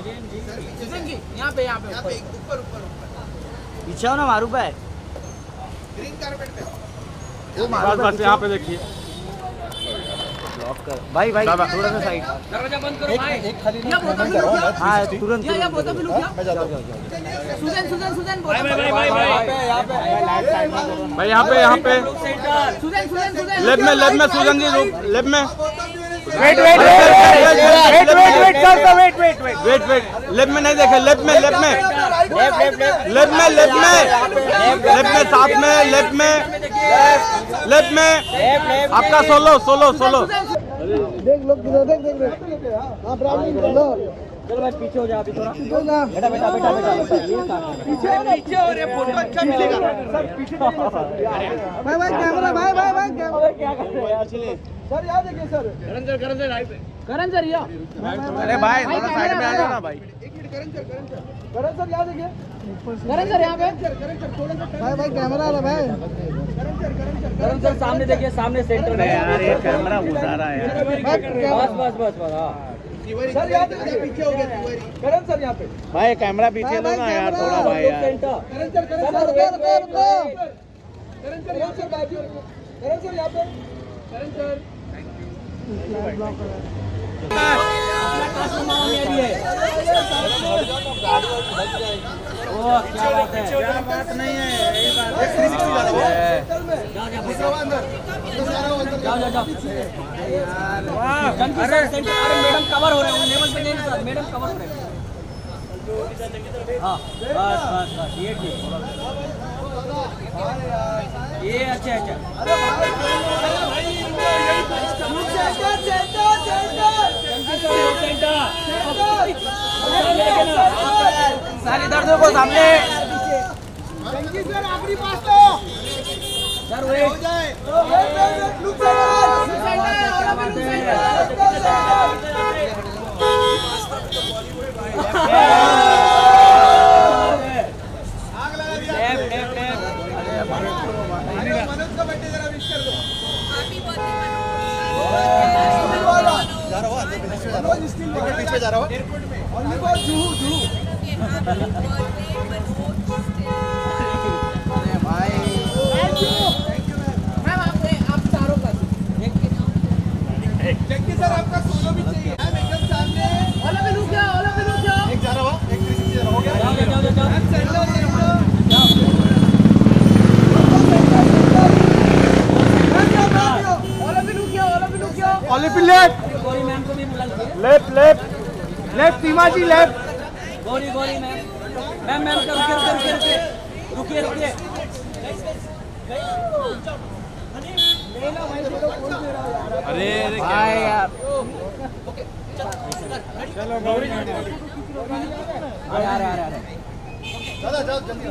यहाँ पे यहाँ पे यहाँ पे ऊपर। ऊपर ऊपर पीछे हो ना मारू पे। ग्रीन कारपेट पे। वो मारू बस यहाँ पे देखिए। ब्लॉक कर भाई। भाई थोड़ा सा साइड दरवाज़ा बंद करो भाई। या बोतल भी लूँ क्या? हाँ तुरंत या या बोतल भी लूँ क्या जाओ जाओ जाओ सुजन सुजन सुजन बोतल भाई यहाँ पे यहाँ पे। सुजन सुजन सुजन लेब में। लेब में। सुजन जी रुक लेब में। Wait wait wait wait wait wait sir sir wait wait wait wait wait लेब में नहीं देखे लेफ़्ट में लेफ़्ट में लेफ़्ट लेफ़्ट लेब लेफ़्ट में लेफ़्ट में में साथ में लेफ़्ट में में लेफ़्ट लेफ़्ट आपका सोलो सोलो सोलो चलो भाई पीछे हो जा अभी थोड़ा बेटा बेटा बेटा बेटा बेटा ये काम है पीछे नीचे और फ़ोटो अच्छा मिलेगा भाई भाई कैमरा भाई भाई भाई कैमरा क्या कर रहे हैं यार चलिए करण सर या अरे भाई थोड़ा साइड में आ जाओ ना भाई करण सर यहाँ पे भाई भाई कैमरा आ रहा भाई करण सर सामने देखिए सामने सेंटर में यार ये कैमरा घुसा रहा है बस बस बस बस हाँ सर यहाँ पे पीछे हो गया करण सर यहाँ पे। भाई कैमरा पीछे लो ना यार थोड़ा भाई यार। करण सर करण सर रुको रुको। रुको करण सर यहाँ से बाजू करण सर यहाँ पे। करण सर। क्या बात है। क्या बात नहीं है। अरे। अरे मैडम कवर हो रहे हैं लेवल पे नहीं सर मैडम कवर हो रहे हैं। हाँ बस बस बस ये ठीक ये अच्छा अच्छा। सारे दर्दों को सामने। Sir wait left left left Manoj का बर्थडे जरा विश कर दो पीछे जा रहा हूँ मैम आप आप चारों का जग्गी सर आपका सोलो भी चाहिए मैम एकदम सामने ओला भी रुक जाओ ओला भी रुक जाओ एक जा रहा हुआ एक थ्री सिक्सटी हो गया जाओ जाओ जाओ जाओ मैम सेंटर सेंटर ओला भी रुक जाओ ओला भी जाओ लेफ़्ट गौरी मैम को भी बुला लीजिए left left left Seema ji left Gauri Gauri ma'am ma'am ma'am का रुकिए रुकिए रुकिए रुकिए रुकिए अरे अरे भाई यार अरे अरे अरे अरे दादा जाओ जल्दी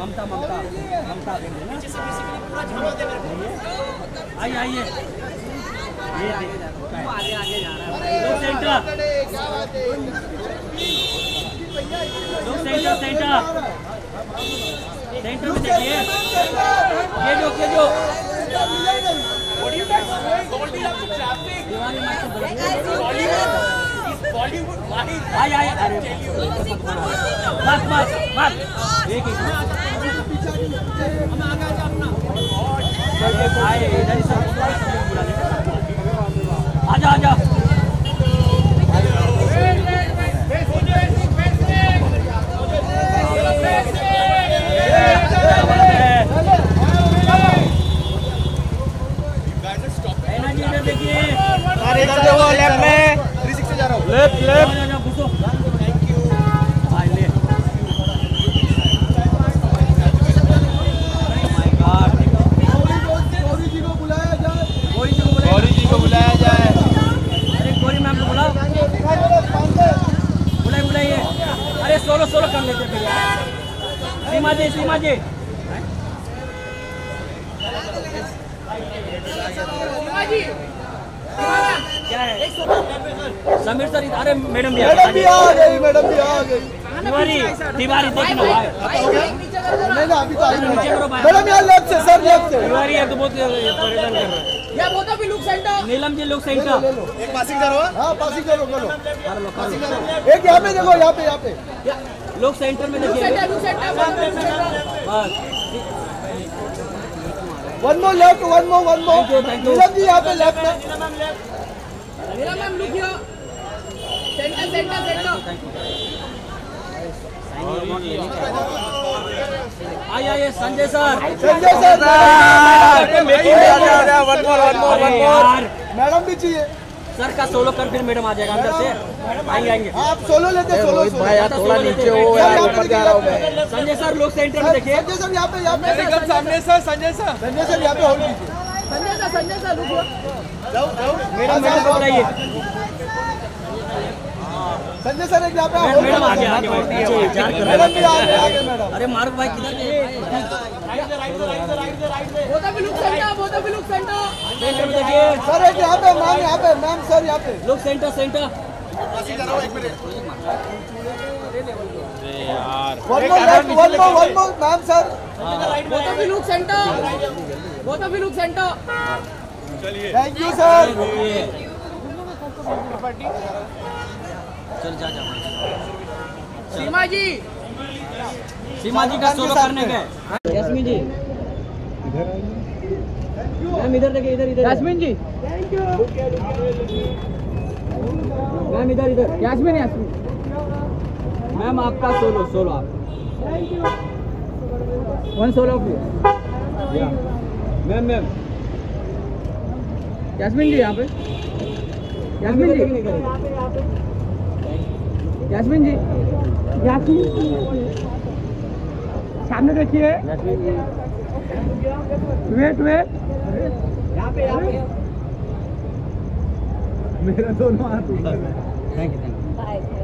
ममता ममता ममता आइए आइए। ये आगे आगे जा रहा है। दो सेंटर। क्या बात है दो सेंटर सेंटर। सेंटर में देखिए। ये जो ये जो के बड़ा आइए आइए। अरे बस बस। बस एक इधर ले आजा आजा एनर्जी इधर देखिए अरे इधर देखो लेफ़्ट में थ्री सिक्सटी जा रहा हूँ लेफ़्ट लेफ़्ट जाओ जाओ घुसो थैंक यू आए ले माय गॉड गौरी जी को बुलाया जी सीमा जी क्या है समीर सर अरे मैडम भी आ मैडम भी गई। आ गई मैडम भी आ गई। तिवारी तिवारी देख लो भाई। नहीं ना अभी तो आई नीचे करो मैडम यहाँ लेफ़्ट से सर लेफ़्ट से। तिवारी है तो बहुत परेशान कर रहा है। नीलम जी लोग सेंटर एक पासिंग करो। हाँ पासिंग करो करो। कर लो कर लो। एक यहाँ पे देखो यहाँ पे यहाँ पे। लोग सेंटर में देखिए। बस। One more left one more one more Thank you, thank you. Neelam ji यहाँ पे लेफ़्ट में। आइए आइए Sanjay sir. Sanjay sir one more one more अरे यार मैडम भी चाहिए। सर का सोलो कर फिर मैडम आ जाएगा अंदर से। आएँगे आएँगे। आप सोलो लेते सोलो सोलो भाई यार थोड़ा नीचे हो यार ऊपर जा रहा हूँ मैं। संजय सर लोग सेंटर में देखिए। संजय सर यहाँ पे यहाँ पे एकदम सामने sir. Sanjay sir. Sanjay sir यहाँ पे होल्ड कीजिए। संजय सर संजय सर रुको। मैडम मैडम को बुलाइए। संजय सर एक यहाँ पे मैडम मैडम। आगे आगे मैडम भी आगे आगे मैडम हैं। अरे मारुफ भाई किधर गए? सेंटर देखिए सर एक यहाँ पे मैम यहाँ पे मैम सर यहाँ पे। लोग centre centre one more left one more one more ma'am sir thank you sir चल जा जा। सीमा जी सीमा जी का सोलो करने गए। यास्मीन जी मैम इधर देखिए इधर इधर। Yasmin ji. Thank you ma'am इधर इधर। यास्मीन यास्मीन। मैम आपका सोलो सोलो आप। Thank you one solo of you ma'am ma'am. Yasmin ji यहाँ पे। यास्मीन जी। यास्मीन जी। यास्मीन सामने देखिए। वेट वेट मेरा दोनों हाथ ऊपर है thank you thank you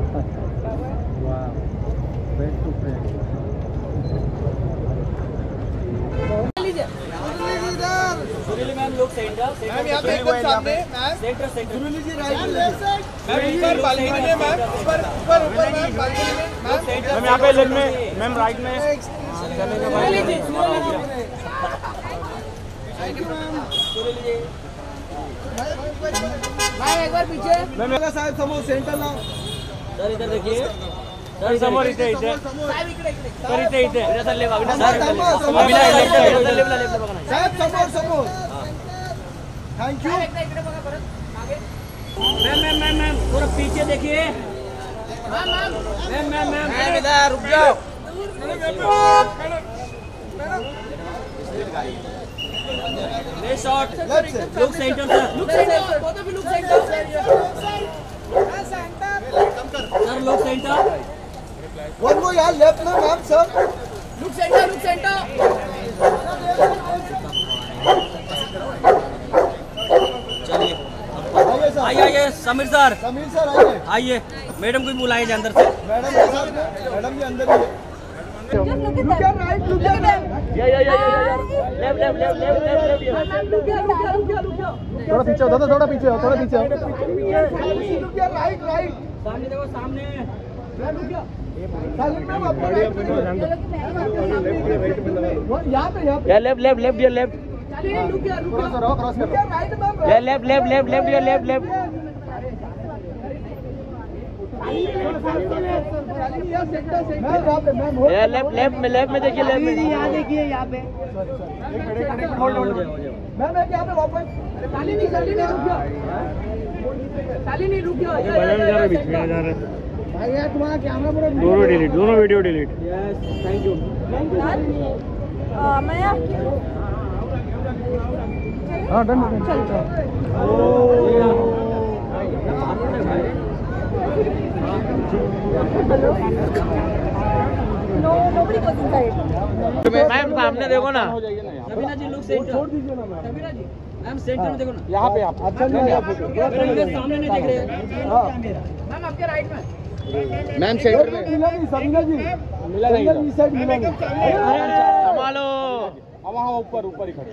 Sunil ma'am लोग सेंटर मैम यहाँ पे एकदम सामने ma'am centre centre Sunil ji right ma'am ऊपर बालकनी में मैम ऊपर ऊपर ऊपर मैम बालकनी में मैम यहाँ पे लेफ़्ट में मैम राइट में। मैम का साहेब समोर सेंटर ना सर इधर देखिए सर समोर इथे इथे सर इथे इथे सर लेवा समोर, समोर, समोर. लेफ़्ट लेफ़्ट लेफ़्ट बघा साहेब thank you ma'am ma'am ma'am ma'am थोड़ा पीछे देखिए मैम मैम मैम इधर रुक जाओ ले शॉट लेफ़्ट से लोग सेंटर सर सर लोग सेंटर वन मोर यहाँ लेफ़्ट में मैम सर चलिए। आइए सर। आइए आइए समीर सर। समीर सर आइए। आइए। मैडम को भी बुलाइए अंदर से। मैडम के मैडम भी अंदर ही है। Look at Look at right, look Look at at. Yeah, yeah, yeah, yeah, yeah. Left, left, left, left, left, left, look here, look here, look here, look here. थोड़ा पीछे हो थोड़ा पीछे हो थोड़ा पीछे हो लुक यार राइट राइट सामने देखो सामने सालिम मैम आपको राइट यहाँ पे यहाँ पे Yeah, left, left, left, yeah, left, left में, left में देखिए, left में. देखिए। यहाँ पे होल्ड हो जाए हो जाए मैम एक यहाँ पे वापस। शालिनी शालिनी रुक जाओ शालिनी रुक भाई यार तुम्हारा कैमरा पूरा दोनों डिलीट दोनों video delete yes thank you Maya, हाँ डन डन no, मैम सामने देखो ना। सबीना जी लोग सेंटर छोड़ दीजिए ना ma'am. Sabina ji ma'am centre में देखो ना। यहाँ पे आप। अच्छा नहीं फ़ोटो सामने नहीं देख रहे। हाँ। मैम आपके राइट में। मैम सेंटर में। मिला नहीं सबीना जी। मिला नहीं इस साइड मिला नहीं। संभालो। वहाँ ऊपर ऊपर ही खड़े।